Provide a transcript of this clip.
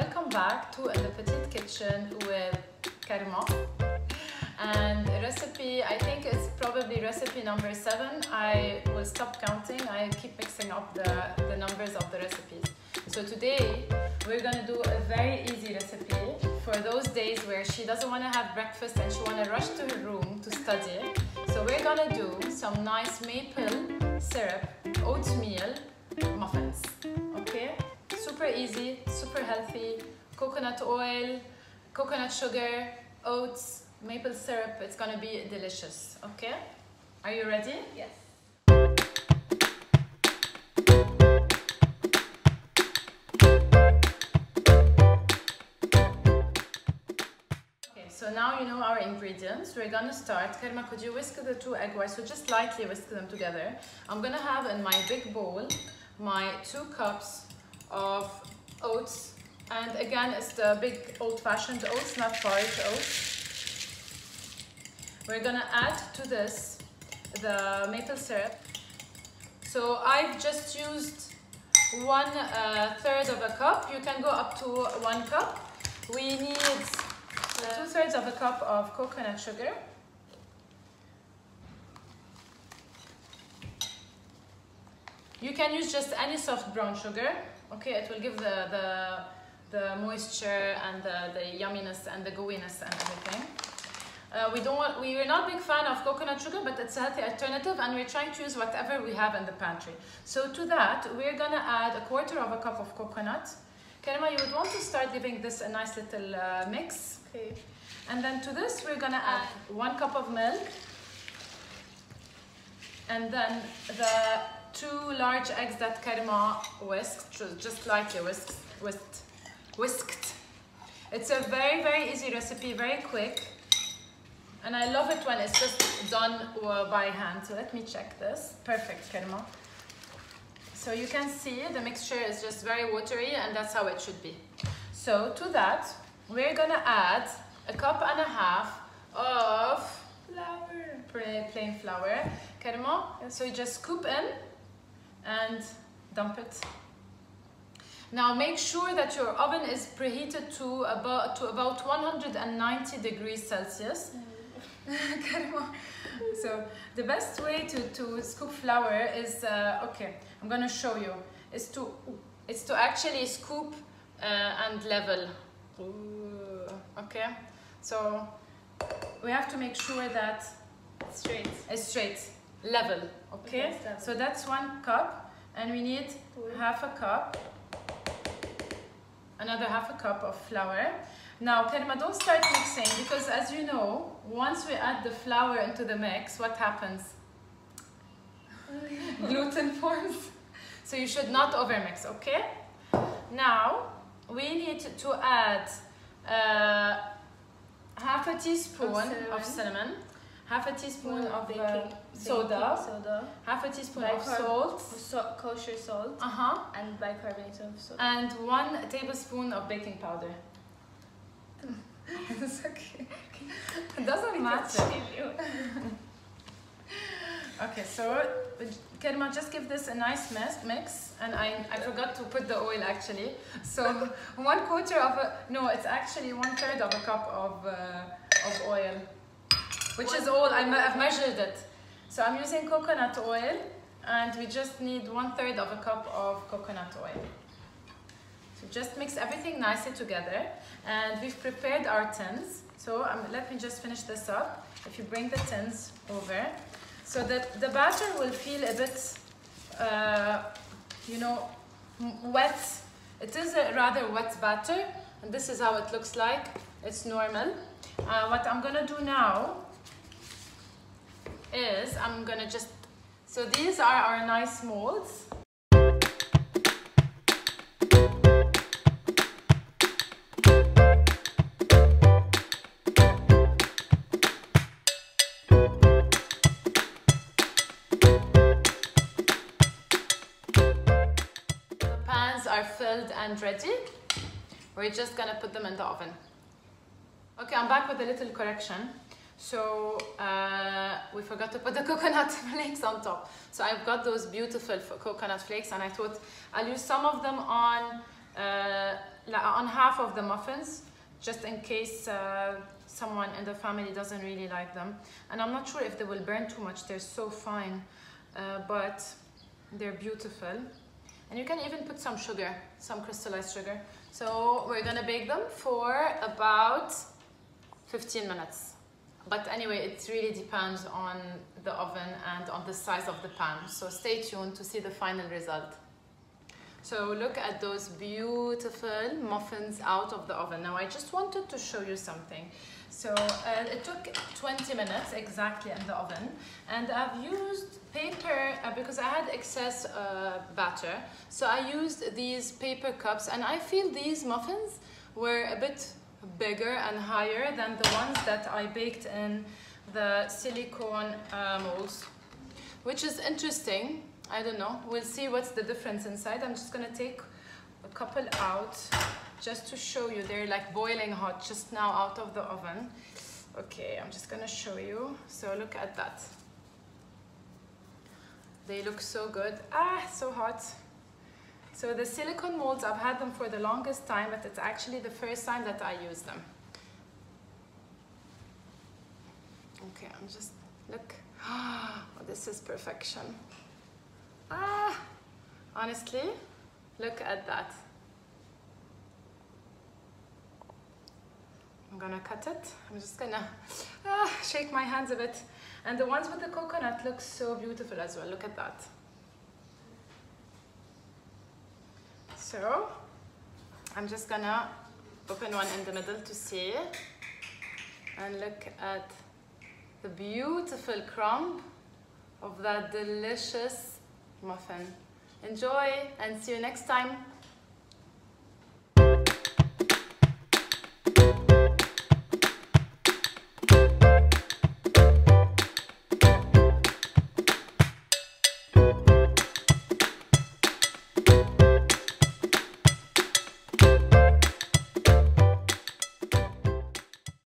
welcome back to the Petite Kitchen with Karima. And recipe, I think it's probably recipe number seven. I will stop counting. I keep mixing up the, the numbers of the recipes. So today, we're gonna do a very easy recipe for those days where she doesn't wanna have breakfast and she wanna rush to her room to study. So we're gonna do some nice maple syrup, oatmeal muffins, okay? Super easy, super healthy, coconut oil, coconut sugar, oats, maple syrup. It's gonna be delicious, okay? Are you ready? Yes. Okay, so now you know our ingredients. We're gonna start. Karima, could you whisk the two egg whites? So just lightly whisk them together. I'm gonna have in my big bowl my two cups of oats. And again, it's the big old-fashioned oats, not porridge oats. We're gonna add to this the maple syrup. So I've just used one uh, third of a cup. You can go up to one cup. We need uh, two thirds of a cup of coconut sugar. You can use just any soft brown sugar. Okay, it will give the, the, the moisture and the, the yumminess and the gooiness and everything. Uh, we don't want, we are not big fan of coconut sugar, but it's a healthy alternative and we're trying to use whatever we have in the pantry. So to that, we're gonna add a quarter of a cup of coconut. Karima, you would want to start giving this a nice little uh, mix. Okay. And then to this, we're gonna add one cup of milk. And then the two large eggs that Karima whisked, ju- just lightly whisked, whisked, whisked. It's a very, very easy recipe, very quick. And I love it when it's just done uh, by hand. So let me check this. Perfect, Karima. So you can see the mixture is just very watery and that's how it should be. So to that, we're gonna add a cup and a half of Flour. plain flour. Karima, so you just scoop in and dump it. Now make sure that your oven is preheated to about, to about 190 degrees Celsius. So the best way to, to scoop flour is, uh, okay, I'm gonna show you, is to, is to actually scoop uh, and level. Okay, so we have to make sure that Straight. it's straight, level, okay? So that's one cup, and we need half a cup, another half a cup of flour. Now, Karima, don't start mixing because as you know, once we add the flour into the mix, what happens? Gluten forms. So you should not overmix, okay? Now, we need to add uh, half a teaspoon of cinnamon, cinnamon. half a teaspoon of baking, uh, soda, soda, half a teaspoon of salt, so, kosher salt, uh-huh, and bicarbonate of soda. and one tablespoon of baking powder. it's okay. It doesn't matter. Okay, so Karima, just give this a nice mix, mix. and I, I forgot to put the oil actually. So one quarter of a, no, it's actually one third of a cup of, uh, of oil, which is all, I, I've measured it. So I'm using coconut oil and we just need one third of a cup of coconut oil. So just mix everything nicely together and we've prepared our tins. So um, let me just finish this up. If you bring the tins over, so that the batter will feel a bit, uh, you know, wet. It is a rather wet batter and this is how it looks like. It's normal. Uh, what I'm gonna do now is I'm gonna just, so these are our nice molds. The pans are filled and ready. We're just gonna put them in the oven. Okay, I'm back with a little correction. So uh, we forgot to put the coconut flakes on top. So I've got those beautiful coconut flakes and I thought I'll use some of them on uh, on half of the muffins, just in case uh, someone in the family doesn't really like them. And I'm not sure if they will burn too much. They're so fine, uh, but they're beautiful. And you can even put some sugar, some crystallized sugar. So we're gonna bake them for about 15 minutes. But anyway, it really depends on the oven and on the size of the pan. So stay tuned to see the final result. So look at those beautiful muffins out of the oven. Now I just wanted to show you something. So uh, it took 20 minutes exactly in the oven and I've used paper uh, because I had excess uh, batter. So I used these paper cups and I feel these muffins were a bit bigger and higher than the ones that I baked in the silicone uh, molds, which is interesting. I don't know, we'll see what's the difference inside. I'm just gonna take a couple out just to show you. They're like boiling hot just now out of the oven. Okay, I'm just gonna show you. So look at that. They look so good. Ah, so hot. So the silicone molds, I've had them for the longest time, but it's actually the first time that I use them. Okay, I'm just, look. Oh, this is perfection. Ah, honestly, look at that. I'm gonna cut it. I'm just gonna ah, shake my hands a bit. And the ones with the coconut look so beautiful as well. Look at that. So I'm just gonna open one in the middle to see and look at the beautiful crumb of that delicious muffin. Enjoy and see you next time.